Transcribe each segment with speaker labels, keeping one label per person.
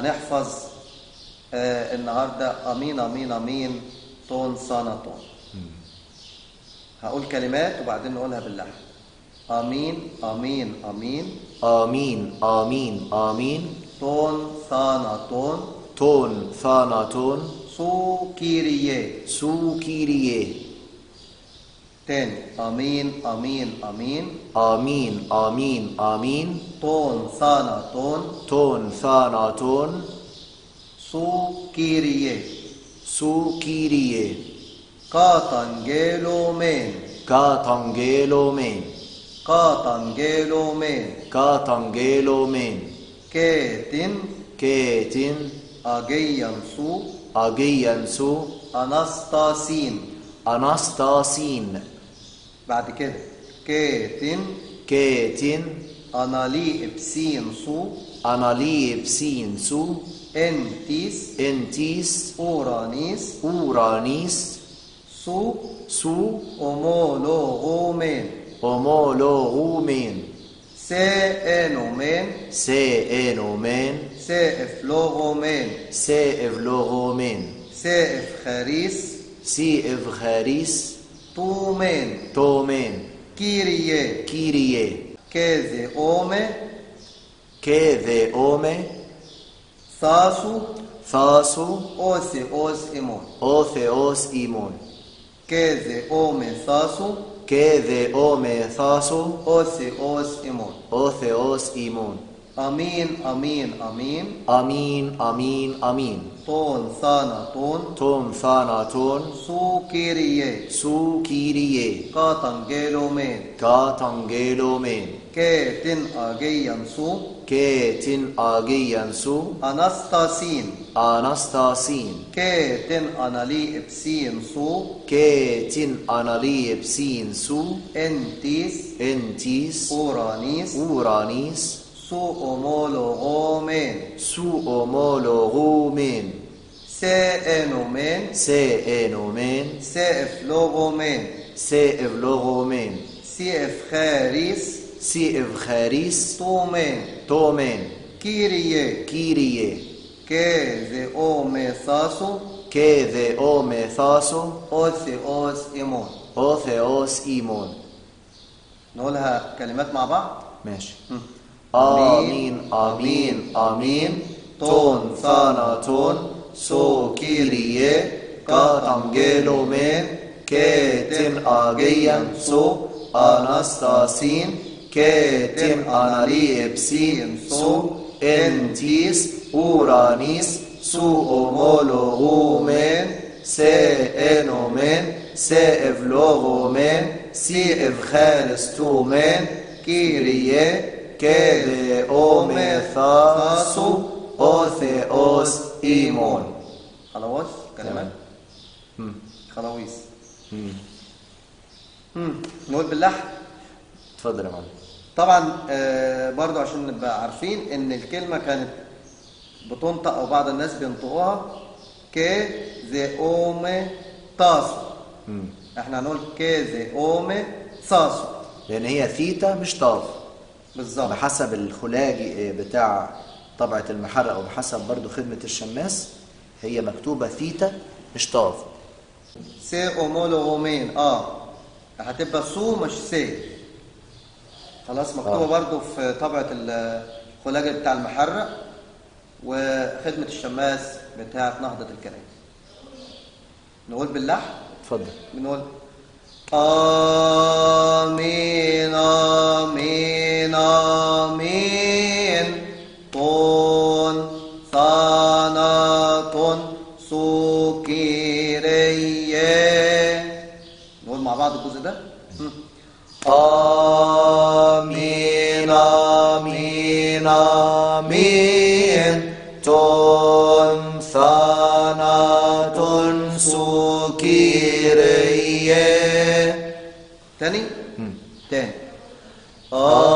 Speaker 1: هنحفظ آه النهارده. آمين آمين آمين. τον θάνατον هقول كلمات وبعدين نقولها باللحن. آمين آمين
Speaker 2: آمين. آمين آمين
Speaker 1: آمين. τον θάνατον
Speaker 2: τον θάνατόν
Speaker 1: σου Κύριε
Speaker 2: σου Κύριε
Speaker 1: تاني. آمين
Speaker 2: آمين آمين. آمين
Speaker 1: آمين آمين. τον
Speaker 2: θάνατον τον
Speaker 1: θάνατόν σου
Speaker 2: Κύριε σου
Speaker 1: Κύριε καταγγέλλομεν
Speaker 2: καταγγέλλομεν καταγγέλλομεν
Speaker 1: καταγγέλλομεν και
Speaker 2: την και
Speaker 1: την
Speaker 2: αγίαν
Speaker 1: σου. αγίαν
Speaker 2: σου
Speaker 1: ανάστασιν
Speaker 2: ανάστασιν
Speaker 1: بعد كده. كيتن
Speaker 2: كيتن
Speaker 1: انالي ابسين سو
Speaker 2: أناليبسين سو
Speaker 1: إنتيس.
Speaker 2: إنتيس.
Speaker 1: أورانيس.
Speaker 2: أورانيس.
Speaker 1: سو.
Speaker 2: سو.
Speaker 1: أومولوغومين.
Speaker 2: أومولوغومين.
Speaker 1: سينومين
Speaker 2: سيئنومين.
Speaker 1: سيفلوغومين
Speaker 2: سيئفلوغومين.
Speaker 1: سيفخاريس
Speaker 2: سيئفخاريس Τούμεν.
Speaker 1: Τούμεν.
Speaker 2: Κύριε.
Speaker 1: Κύριε. Και
Speaker 2: δεόμε. Και
Speaker 1: δεόμε.
Speaker 2: Θάσου.
Speaker 1: Θάσου. Ο Θεός
Speaker 2: ημών. Ο
Speaker 1: Θεός ημών. Και
Speaker 2: δεόμε θάσου. Και
Speaker 1: δεόμε θάσου. Ο
Speaker 2: Θεός ημών.
Speaker 1: Ο Θεός ημών.
Speaker 2: أمين أمين أمين.
Speaker 1: τον θάνατον τον
Speaker 2: θάνατόν σου
Speaker 1: Κύριε σου
Speaker 2: Κύριε καταγγέλλομεν
Speaker 1: καταγγέλλομεν και
Speaker 2: την αγίαν
Speaker 1: σου και την
Speaker 2: αγίαν σου
Speaker 1: ανάστασιν
Speaker 2: ανάστασιν
Speaker 1: και την ανάληψίν σου
Speaker 2: και την ανάληψίν
Speaker 1: σου
Speaker 2: εν
Speaker 1: τοις
Speaker 2: εν
Speaker 1: τοις ουρανοίς
Speaker 2: ουρανοίς σου
Speaker 1: ομολογούμεν
Speaker 2: σου
Speaker 1: ομολογούμεν
Speaker 2: σε
Speaker 1: αινούμεν
Speaker 2: σε
Speaker 1: αινούμεν
Speaker 2: σε
Speaker 1: ευλογούμεν
Speaker 2: σε
Speaker 1: ευλογούμεν σε ευχαρισ
Speaker 2: σε ευχαρισ τούμεν
Speaker 1: τούμεν Κύριε Κύριε
Speaker 2: και δεόμεθά σου και δεόμεθά σου ο Θεός ημών ο Θεός ημών
Speaker 1: نقولها كلمات مع بعض
Speaker 2: ماشي. آمين آمين آمين τον θάνατόν σου Κύριε καταγγέλλομεν και την αγίαν σου ανάστασιν και την ανάληψίν σου εν τοις ουρανοίς σου ομολογούμεν σε αινούμεν σε ευλογούμεν σε ευχαριστούμεν كيريه كيدي أوميثاسو أوثيوس إيمون
Speaker 1: خلاويص كلمات
Speaker 2: مم.
Speaker 1: خلاويص
Speaker 2: مم.
Speaker 1: مم. نقول باللحن.
Speaker 2: اتفضل يا معلم.
Speaker 1: طبعا آه، برضو عشان نبقى عارفين إن الكلمة كانت بتنطق أو بعض الناس بينطقوها كي زي اومي تاسو. إحنا هنقول και δεόμεθά σου
Speaker 2: لأن هي ثيتا مش طاف
Speaker 1: بالظبط.
Speaker 2: بحسب الخلاجي بتاع طبعة المحرق وبحسب برضو خدمة الشماس هي مكتوبة ثيتا مش طاف
Speaker 1: σε ομολογούμεν آه. هتبقى σου مش σε. خلاص مكتوبة
Speaker 2: آه.
Speaker 1: برضو في طبعة الخلاجة بتاع المحرق وخدمة الشماس بتاعة نهضة الكنائس. نقول باللحن
Speaker 2: اتفضل.
Speaker 1: بنقول آمين آمين. آمين طون ثاناتون سوكيريه نقول مع بعض الجزء ده مم.
Speaker 2: آمين آمين آمين تون ثاناتون سوكيريه
Speaker 1: تاني تاني
Speaker 2: آمين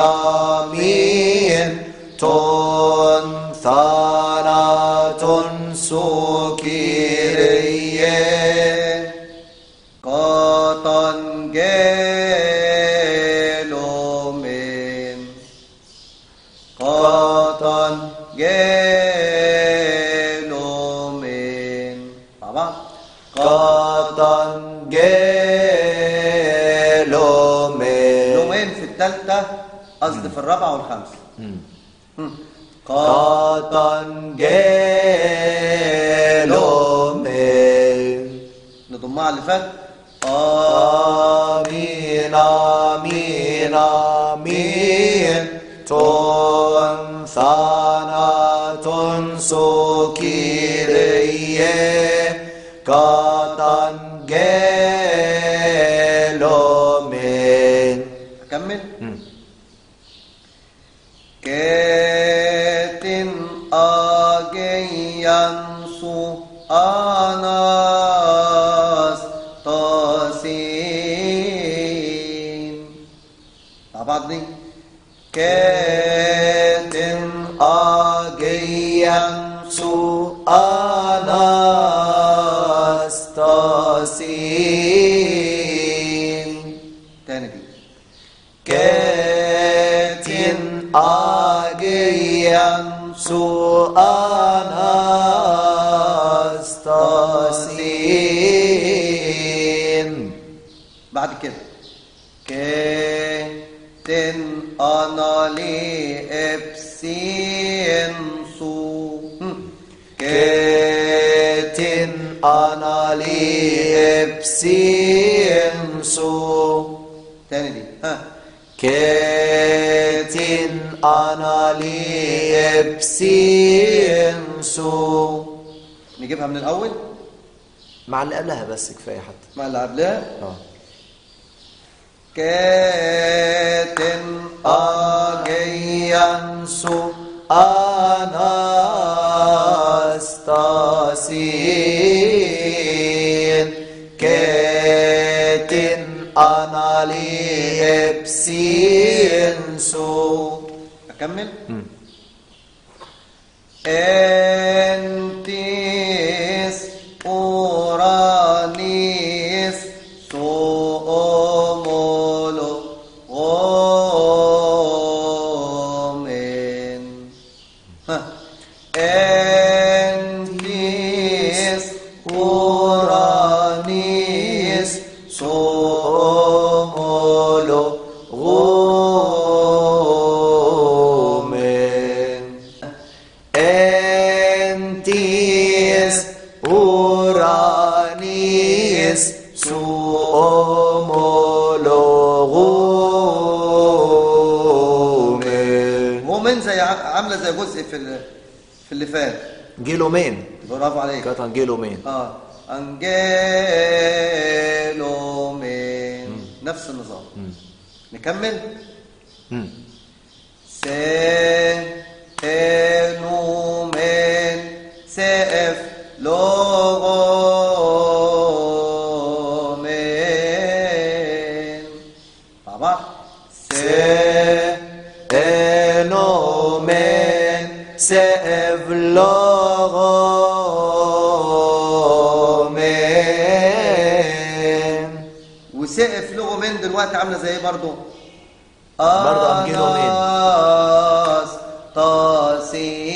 Speaker 2: آمين
Speaker 1: قصدي في الرابعة والخامسة. قطن
Speaker 2: جيلومين
Speaker 1: نضمها على اللي فات.
Speaker 2: آمين آمين آمين. تون ثانا تنسو كيريه قطن جيلومين
Speaker 1: دي ها.
Speaker 2: كاتن أنا لي إبسينسو
Speaker 1: نجيبها من الأول
Speaker 2: مع اللي قبلها بس كفاية حتى.
Speaker 1: مع اللي قبلها.
Speaker 2: آه.
Speaker 1: كاتن
Speaker 2: أجيانسو أناستاسين أنا لي إبسينسو
Speaker 1: أكمل أنتيس
Speaker 2: Suomologumen
Speaker 1: غومين زي ع- عاملة زي جزء في في اللي فات.
Speaker 2: جيلومين
Speaker 1: برافو عليك.
Speaker 2: كاتن جيلومين
Speaker 1: آه انجيلومين نفس النظام. نكمل؟
Speaker 2: مم.
Speaker 1: سينومين سيف لوغومين دلوقتي عاملة زي إيه برضو
Speaker 2: برضو أنجيلومين.
Speaker 1: آناس طاسين.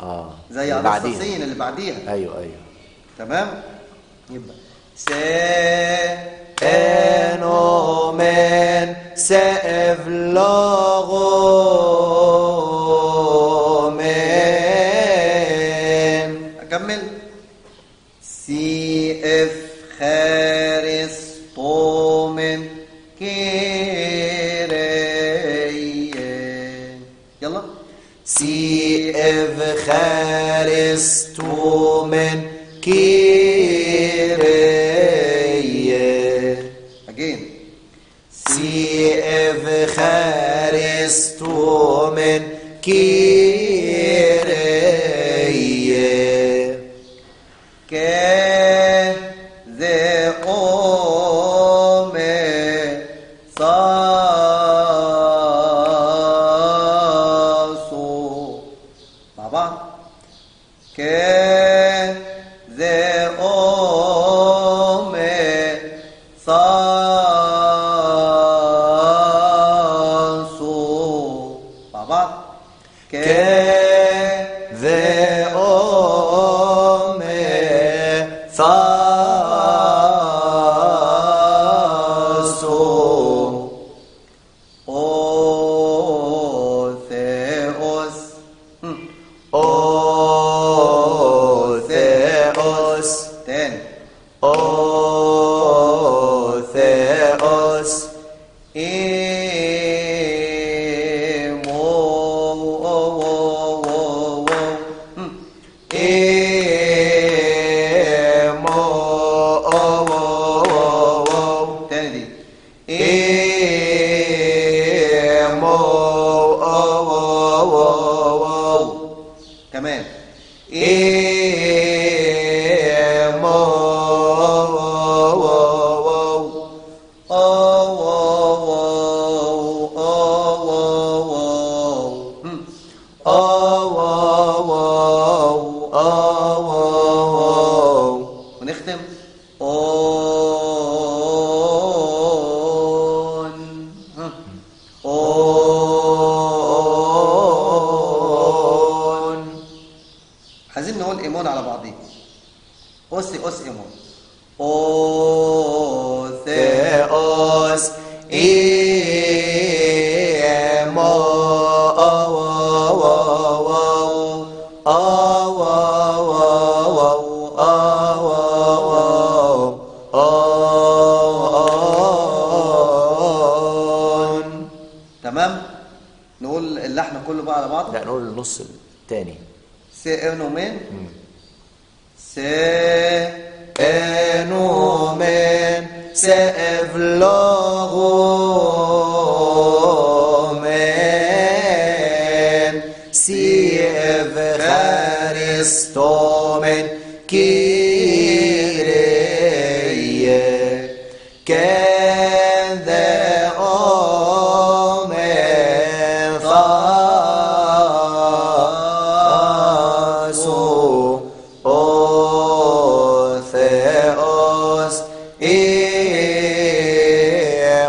Speaker 2: آه
Speaker 1: زي. اناستاسين اللي بعديها.
Speaker 2: أيوه أيوه.
Speaker 1: تمام؟ يبقى. س
Speaker 2: Enomen
Speaker 1: يلا
Speaker 2: Si ev Christumen Kyrie
Speaker 1: again
Speaker 2: Si ev Christumen Kyrie
Speaker 1: كذا أم ك ونختم. اون.
Speaker 2: On
Speaker 1: عايزين نقول إيمون على بعضيه أوسي اوس إيمون. أو ثي
Speaker 2: Theos Emo
Speaker 1: على بعض
Speaker 2: لا نقول النص الثاني
Speaker 1: سي انومين سي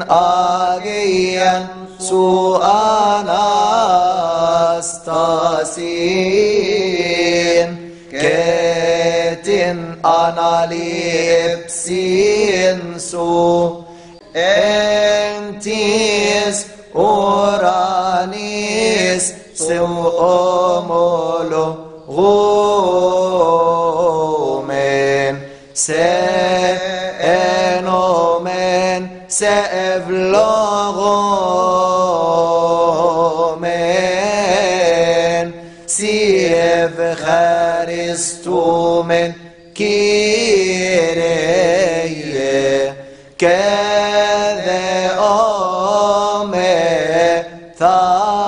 Speaker 2: και την αγίαν σου ανάστασιν και την ανάληψίν σου εν τοις ουρανοίς σου ομολογούμεν سأنومن سأفلغومن سيف خارستومن كيريه. كذا أمي ثاسو